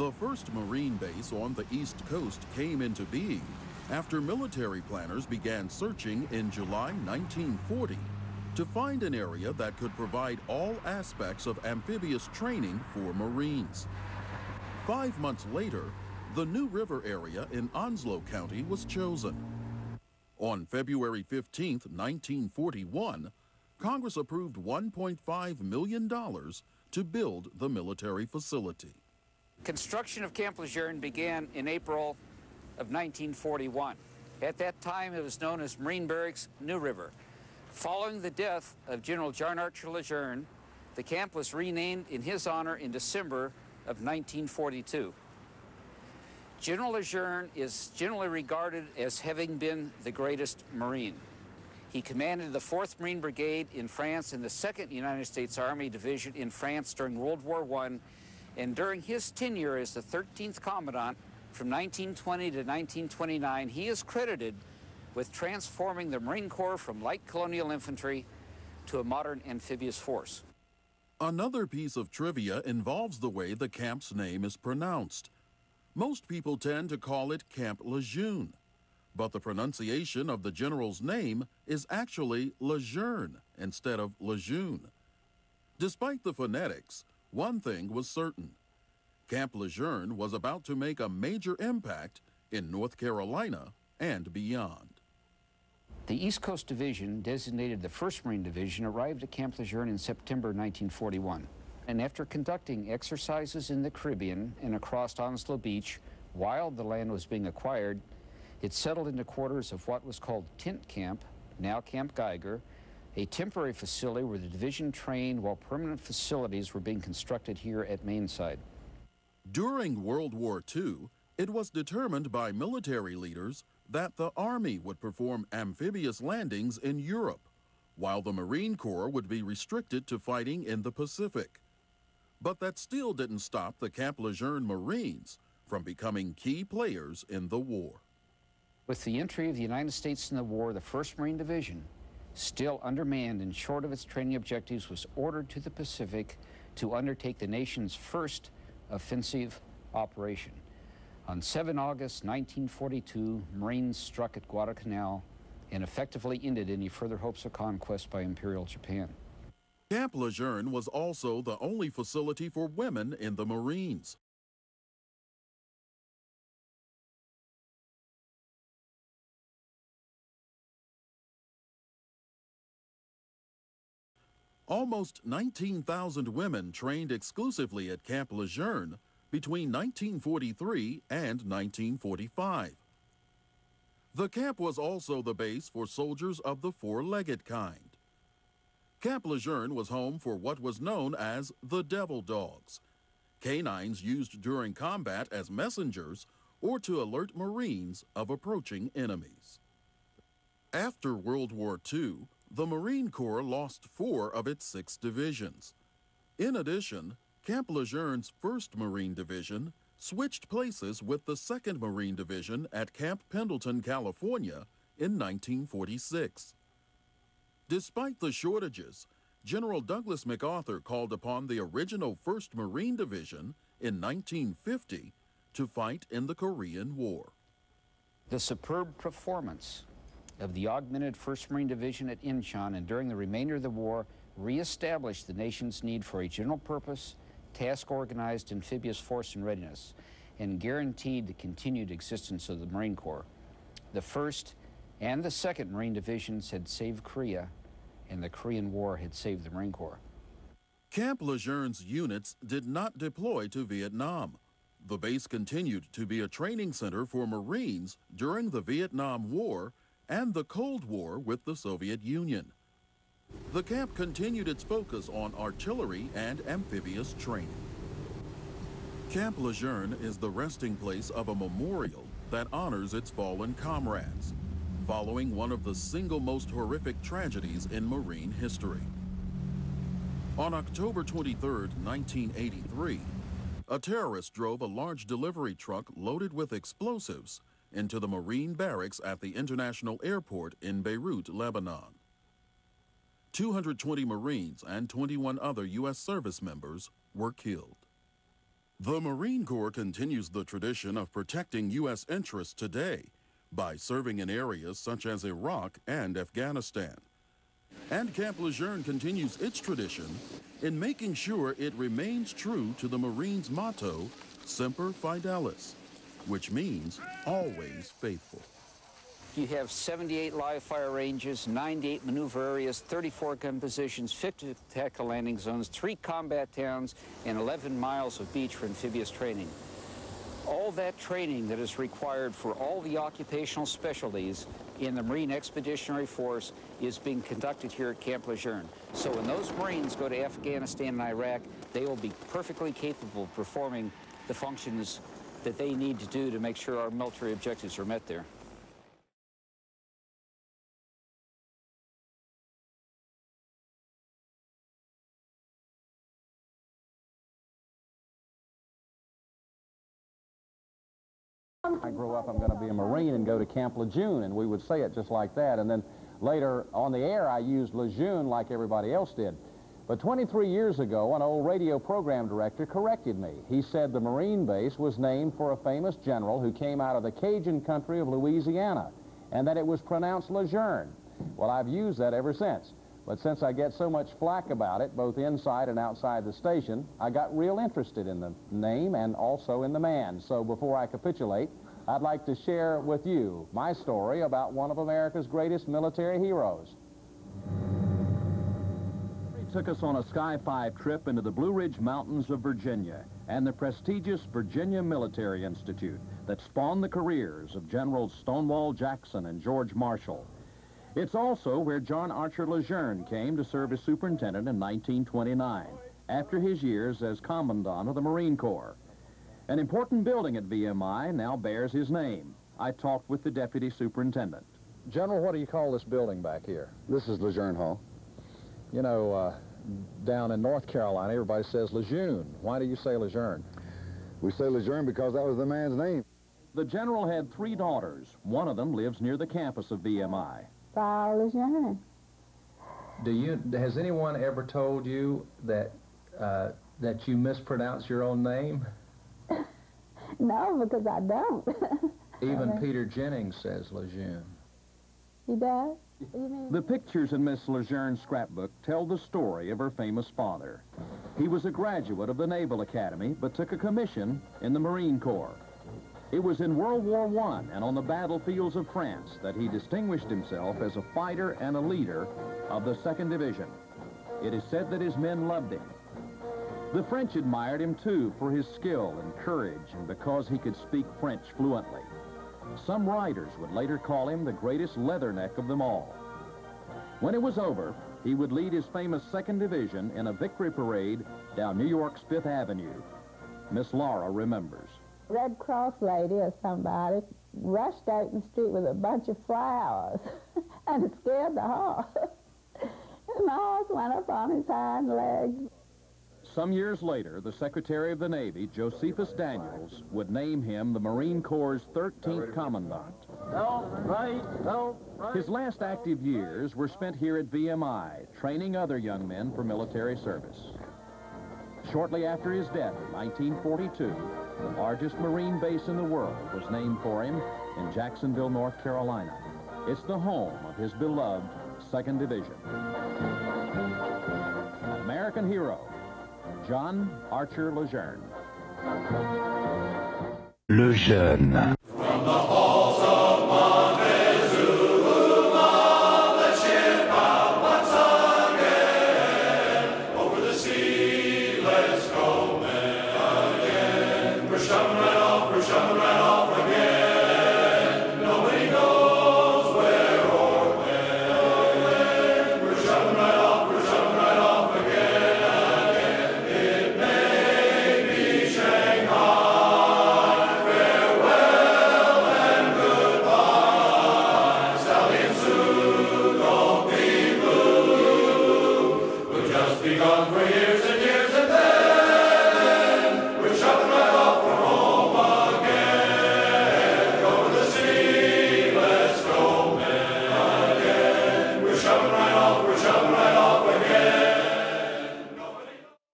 The first Marine base on the East Coast came into being after military planners began searching in July 1940 to find an area that could provide all aspects of amphibious training for Marines. Five months later, the New River area in Onslow County was chosen. On February 15, 1941, Congress approved $1.5 million to build the military facility. Construction of Camp Lejeune began in April of 1941. At that time, it was known as Marine Barracks New River. Following the death of General John Archer Lejeune, the camp was renamed in his honor in December of 1942. General Lejeune is generally regarded as having been the greatest Marine. He commanded the 4th Marine Brigade in France and the 2nd United States Army Division in France during World War I, and during his tenure as the 13th Commandant from 1920 to 1929, he is credited with transforming the Marine Corps from light colonial infantry to a modern amphibious force. Another piece of trivia involves the way the camp's name is pronounced. Most people tend to call it Camp Lejeune, but the pronunciation of the general's name is actually Lejeune instead of Lejeune. Despite the phonetics, one thing was certain. Camp Lejeune was about to make a major impact in North Carolina and beyond. The East Coast Division, designated the 1st Marine Division, arrived at Camp Lejeune in September 1941. And after conducting exercises in the Caribbean and across Onslow Beach while the land was being acquired, it settled into quarters of what was called Tent Camp, now Camp Geiger, a temporary facility where the division trained while permanent facilities were being constructed here at Mainside. During World War II, it was determined by military leaders that the Army would perform amphibious landings in Europe, while the Marine Corps would be restricted to fighting in the Pacific. But that still didn't stop the Camp Lejeune Marines from becoming key players in the war. With the entry of the United States in the war, the 1st Marine Division, still undermanned and short of its training objectives, was ordered to the Pacific to undertake the nation's first offensive operation. On 7 August 1942, Marines struck at Guadalcanal and effectively ended any further hopes of conquest by Imperial Japan. Camp Lejeune was also the only facility for women in the Marines. Almost 19,000 women trained exclusively at Camp Lejeune between 1943 and 1945. The camp was also the base for soldiers of the four-legged kind. Camp Lejeune was home for what was known as the Devil Dogs, canines used during combat as messengers or to alert Marines of approaching enemies. After World War II, the Marine Corps lost four of its six divisions. In addition, Camp Lejeune's 1st Marine Division switched places with the 2nd Marine Division at Camp Pendleton, California in 1946. Despite the shortages, General Douglas MacArthur called upon the original 1st Marine Division in 1950 to fight in the Korean War. The superb performance of the augmented 1st Marine Division at Incheon and during the remainder of the war reestablished the nation's need for a general purpose task organized amphibious force and readiness, and guaranteed the continued existence of the Marine Corps. The 1st and the 2nd Marine Divisions had saved Korea, and the Korean War had saved the Marine Corps. Camp Lejeune's units did not deploy to Vietnam. The base continued to be a training center for Marines during the Vietnam War and the Cold War with the Soviet Union. The camp continued its focus on artillery and amphibious training. Camp Lejeune is the resting place of a memorial that honors its fallen comrades, following one of the single most horrific tragedies in Marine history. On October 23, 1983, a terrorist drove a large delivery truck loaded with explosives into the Marine barracks at the International Airport in Beirut, Lebanon. 220 Marines and 21 other U.S. service members were killed. The Marine Corps continues the tradition of protecting U.S. interests today by serving in areas such as Iraq and Afghanistan. And Camp Lejeune continues its tradition in making sure it remains true to the Marines' motto, Semper Fidelis, which means always faithful. You have 78 live fire ranges, 98 maneuver areas, 34 gun positions, 50 tactical landing zones, three combat towns, and 11 miles of beach for amphibious training. All that training that is required for all the occupational specialties in the Marine Expeditionary Force is being conducted here at Camp Lejeune. So when those Marines go to Afghanistan and Iraq, they will be perfectly capable of performing the functions that they need to do to make sure our military objectives are met there. I grew up, I'm going to be a Marine and go to Camp Lejeune, and we would say it just like that. And then later on the air, I used Lejeune like everybody else did. But 23 years ago, an old radio program director corrected me. He said the Marine base was named for a famous general who came out of the Cajun country of Louisiana, and that it was pronounced Lejeune. Well, I've used that ever since. But since I get so much flack about it, both inside and outside the station, I got real interested in the name and also in the man. So before I capitulate, I'd like to share with you my story about one of America's greatest military heroes. He took us on a Sky 5 trip into the Blue Ridge Mountains of Virginia and the prestigious Virginia Military Institute that spawned the careers of Generals Stonewall Jackson and George Marshall. It's also where John Archer Lejeune came to serve as superintendent in 1929, after his years as Commandant of the Marine Corps. An important building at VMI now bears his name. I talked with the deputy superintendent. General, what do you call this building back here? This is Lejeune Hall. You know, uh, down in North Carolina, everybody says Lejeune. Why do you say Lejeune? We say Lejeune because that was the man's name. The general had three daughters. One of them lives near the campus of VMI. Frau Lejeune. Do you, has anyone ever told you that, uh, that you mispronounce your own name? No, because I don't. Even Peter Jennings says Lejeune. he does? The pictures in Miss Lejeune's scrapbook tell the story of her famous father. He was a graduate of the Naval Academy, but took a commission in the Marine Corps. It was in World War I and on the battlefields of France that he distinguished himself as a fighter and a leader of the 2nd Division. It is said that his men loved him. The French admired him, too, for his skill and courage and because he could speak French fluently. Some writers would later call him the greatest leatherneck of them all. When it was over, he would lead his famous 2nd Division in a victory parade down New York's Fifth Avenue. Miss Laura remembers. Red Cross lady or somebody rushed out in the street with a bunch of flowers, and it scared the horse. and the horse went up on his hind legs. Some years later, the Secretary of the Navy, Josephus Daniels, would name him the Marine Corps' 13th Commandant. No, right, no, right. His last active years were spent here at VMI, training other young men for military service. Shortly after his death in 1942, the largest Marine base in the world was named for him in Jacksonville, North Carolina. It's the home of his beloved 2nd Division. An American hero, John Archer Lejeune. Le jeune. begun great.